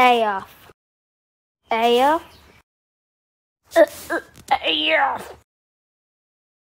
AF. AF? AF.